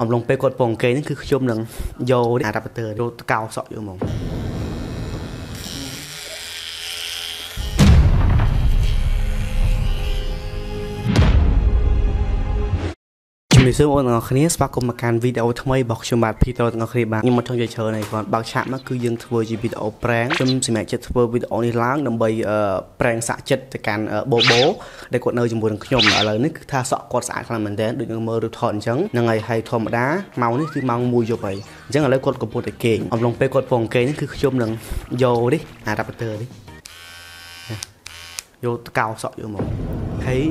អំឡុងពេលគាត់ពងគេហ្នឹងគឺខ្ញុំនឹងយក adapter យកកោសក់យកហ្មង ជំរាបសួរបងប្អូនទាំងអស់គ្នាស្វាគមន៍មកកាន់វីដេអូថ្មីរបស់ខ្ញុំបាទ Peter ទាំងអស់គ្នាបាទខ្ញុំមកចង់និយាយច្រើនហើយគាត់បើកឆាកមកគឺយើងធ្វើជាវីដេអូ prank ខ្ញុំសម្រាប់ចិត្តធ្វើវីដេអូនេះឡើងដើម្បី prank សាក់ចិត្តទៅកាន់បូបូដែលគាត់នៅជាមួយនឹងខ្ញុំឥឡូវនេះគឺថាសក់គាត់ស្អាតខ្លាំងមែនទែនដូចនឹងមើលរូបថតអញ្ចឹងហ្នឹងហើយហើយធម្មតាម៉ោងនេះគឺម៉ោង1យប់ហើយអញ្ចឹងឥឡូវគាត់កំពុងតែគេងអំឡុងពេលគាត់ពងគេងនេះគឺខ្ញុំនឹងយកនេះ adapter នេះយកកោសក់យកមកហើយ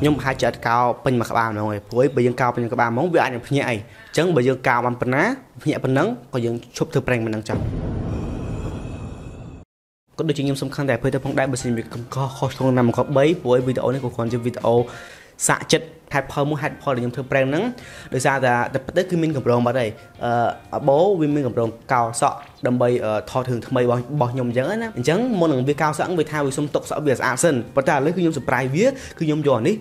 ខ្ញុំប្រហែលចិត្តកោពេញមួយក្បាលហ្មងឯងព្រោះបើយើងកោពេញមួយក្បាលហ្មងវាអាចនឹងភ្ញាក់អីអញ្ចឹងបើយើងកោបានប៉ុណ្ណាភ្ញាក់ប៉ុណ្ណឹងក៏យើងឈប់ធ្វើប្រេងប៉ុណ្ណឹងចុះក៏ដូចជាខ្ញុំសំខាន់តែធ្វើទៅផងដែរបើសិនជាខុសខុសក្នុងណាមក3ព្រោះវីដេអូនេះក៏គ្រាន់ជាវីដេអូសាក់ចិត្ត ហេតុផលមួយហេតុផលដែលខ្ញុំធ្វើប្រេងហ្នឹងដោយសារតែតែពិតទៅគឺមានកម្រងបាត់ហើយអឺបោវាមានកម្រងកោសក់ដើម្បីថតរឿងថ្មីរបស់របស់ខ្ញុំអញ្ចឹងណាអញ្ចឹងមុននឹងវាកោសក់វាថាវាសុំទុកសក់វាស្អាតសិនប៉ុន្តែឥឡូវគឺខ្ញុំ surprise វាគឺខ្ញុំយកអានេះ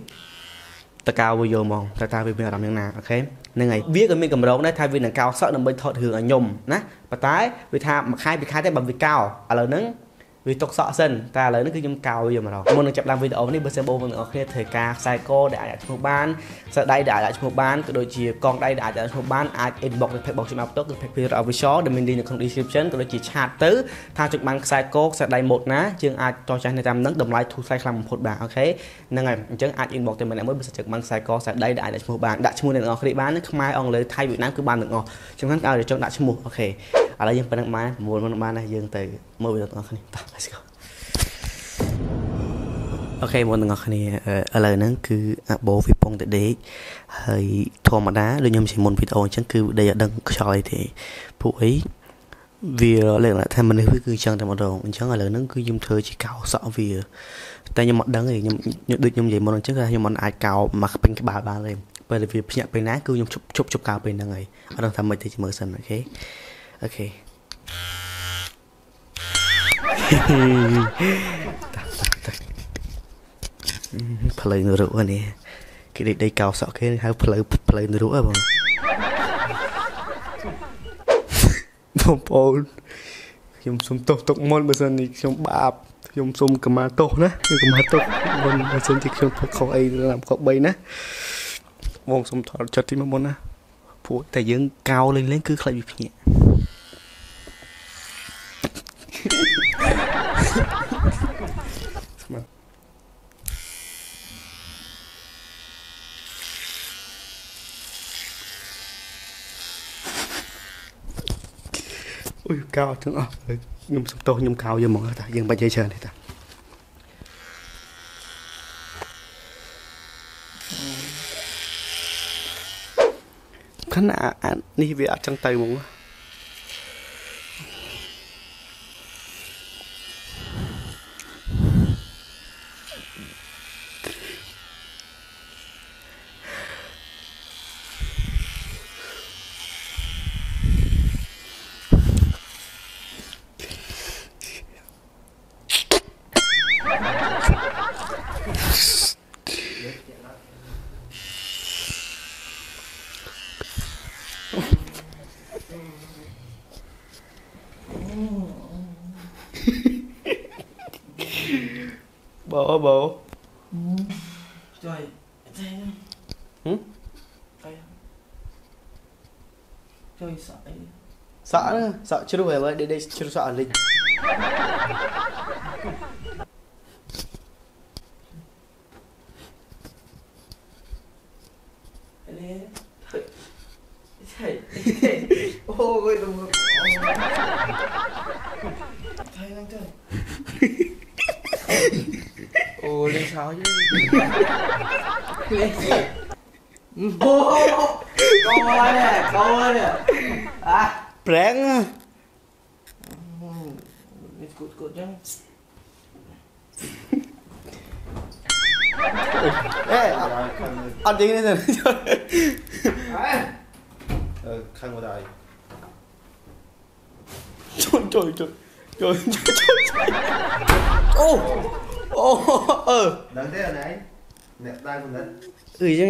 តកៅវាយកហ្មងតើតើវាមានអារម្មណ៍យ៉ាងណាអូខេហ្នឹងហើយវាក៏មានកម្រងដែរថាវានឹងកោសក់ដើម្បីថតរឿងឲ្យខ្ញុំណាប៉ុន្តែវាថាមួយខែពីរខែទេបើវាកោឥឡូវហ្នឹង វាຕົកសក់សិនតែឥឡូវនេះគឺខ្ញុំកោវាម្ដងមុននឹងចាប់ដើមវីដេអូនេះបើសិនបងប្អូនទាំងអស់គ្នាត្រូវការខ្សែកដែលអាចឈ្មោះបានខ្សែដៃដែលអាចឈ្មោះបានក៏ដូចជាកងដៃដែលអាចឈ្មោះបានអាច inbox នៅ page របស់ខ្ញុំផ្ទាល់គឺ page Peter Official ដែលមាន link នៅក្នុង description ក៏ដូចជាឆាតទៅថាចង់បានខ្សែកខ្សែដៃម៉ូតណាយើងអាចចោះចាស់នៅតាមនឹងតម្លៃធូរថ្លៃខ្លាំងបំផុតបាទអូខេហ្នឹងហើយអញ្ចឹងអាច inbox ទៅម្នាក់មួយបើសិនចង់បានខ្សែកខ្សែដៃដែលអាចឈ្មោះបានដាក់ឈ្មោះអ្នកទាំងអស់គ្នាបានខ្មែរអង់គ្លេសថៃវៀតណាមគឺបានទាំងអស់ចំណានឲ្យចង់ដាក់ឈ្មោះអូខេ ឥឡូវយើងប៉ុណ្្នឹងបានប្រមូលមិនបានណាយើងទៅមើលវីដេអូទាំងអស់គ្នាតោះ let's go អូខេបងទាំងអស់គ្នាឥឡូវហ្នឹងគឺអាបូវាពងតែដេកហើយធម្មតាដូចខ្ញុំជិះមុនវីដេអូអញ្ចឹងគឺដេកអត់ដឹងខ្យល់អីទេពួកអីវាលេខថាមនុស្សវាគឺចឹងតែម្ដងអញ្ចឹងឥឡូវហ្នឹងគឺខ្ញុំធ្វើជាកោសក់វាតែខ្ញុំអត់ដឹងទេខ្ញុំដូចខ្ញុំនិយាយមុនអញ្ចឹងគឺខ្ញុំមិនអាចកោមកពេញក្បាលបានទេពេលវាភ្ញាក់ពេលណាគឺខ្ញុំជប់ជប់ជប់កោពេលហ្នឹងហើយអត់ដឹងថាមិនទេមើលសិនអូខេ អូខេផ្លូវនរកនេះគេដេកដេកកោសក់គេហៅផ្លូវផ្លូវនរកហ៎បងបងប្អូនខ្ញុំសុំទោសទុកមុនបើសិននេះខ្ញុំបាបខ្ញុំសុំកម្មាទោសណាខ្ញុំកម្មាទោសមុនបើសិនជាខ្ញុំធ្វើខុសអីតាមខុស3ណាបងសុំថតចិត្តទីមុនណាព្រោះតែយើងកោលេងលេងគឺខ្លាចវាភ្ញាក់ អុយកោទាំងអស់ខ្ញុំសំទោសខ្ញុំកោយកហ្មងតាយើងបាច់និយាយច្រើនទេតាខណៈនេះវាអត់ចឹងទៅហ្មង បោបោជួយចេះហឹមជួយសក់អីសក់ហ្នឹងសក់ជ្រុះហើយដេកដេកជ្រុះសក់អលិញនេះឆៃអូយទៅមកថៃហ្នឹងទៅអូ លេងឆោយលេងអូកោនេះកោនេះអា prank នេះគូតគូតចឹងអេអត់យីនេះទេអឺខាងមកដែ រជួយជួយជួយជួយអូអូអឺដឹងទេអណៃអ្នកដែរមិនដឹងអឺយើ